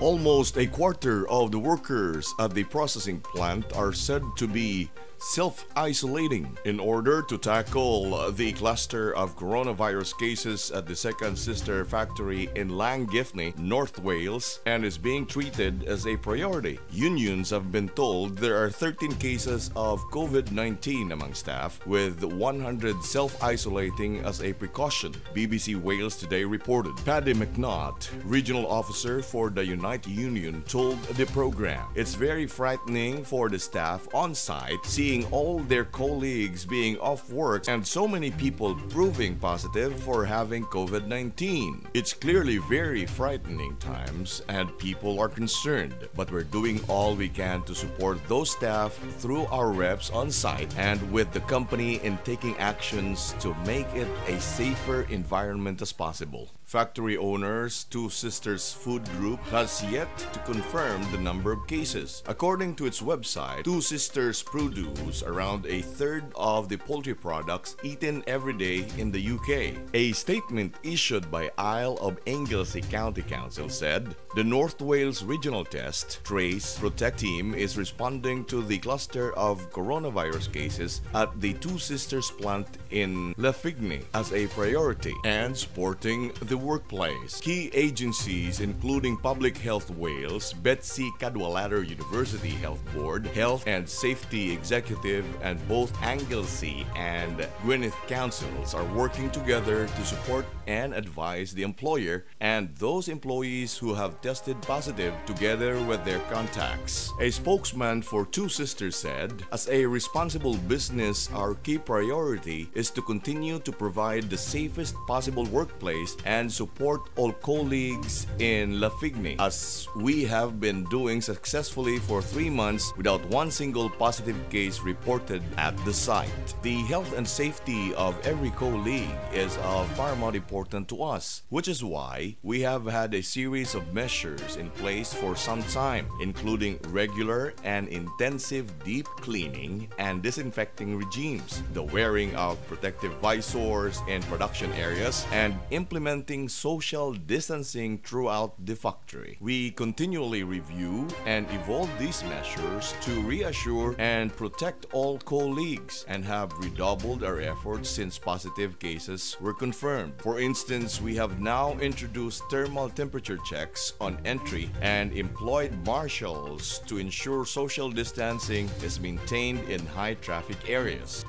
Almost a quarter of the workers at the processing plant are said to be self isolating in order to tackle uh, the cluster of coronavirus cases at the second sister factory in Llangefni, North Wales, and is being treated as a priority. Unions have been told there are 13 cases of COVID 19 among staff, with 100 self isolating as a precaution, BBC Wales Today reported. Paddy McNaught, regional officer for the Unite Union, told the program it's very frightening for the staff on site all their colleagues being off work and so many people proving positive for having COVID 19. It's clearly very frightening times and people are concerned, but we're doing all we can to support those staff through our reps on site and with the company in taking actions to make it a safer environment as possible. Factory owners Two Sisters Food Group has yet to confirm the number of cases. According to its website, Two Sisters produce around a third of the poultry products eaten every day in the UK. A statement issued by Isle of Anglesey County Council said, The North Wales Regional Test Trace Protect team is responding to the cluster of coronavirus cases at the Two Sisters plant in Llangefni as a priority and supporting the workplace. Key agencies including Public Health Wales, Betsi Cadwaladr University Health Board, Health and Safety Executive, and both Anglesey and Gwynedd Councils are working together to support and advise the employer and those employees who have tested positive together with their contacts. A spokesman for Two Sisters said, As a responsible business, our key priority is to continue to provide the safest possible workplace and support all colleagues in Llangefni as we have been doing successfully for three months without one single positive case reported at the site. The health and safety of every colleague is of paramount importance to us, which is why we have had a series of measures in place for some time, including regular and intensive deep cleaning and disinfecting regimes, the wearing of protective visors in production areas, and implementing social distancing throughout the factory. We continually review and evolve these measures to reassure and protect all colleagues and have redoubled our efforts since positive cases were confirmed. For instance, we have now introduced thermal temperature checks on entry and employed marshals to ensure social distancing is maintained in high traffic areas.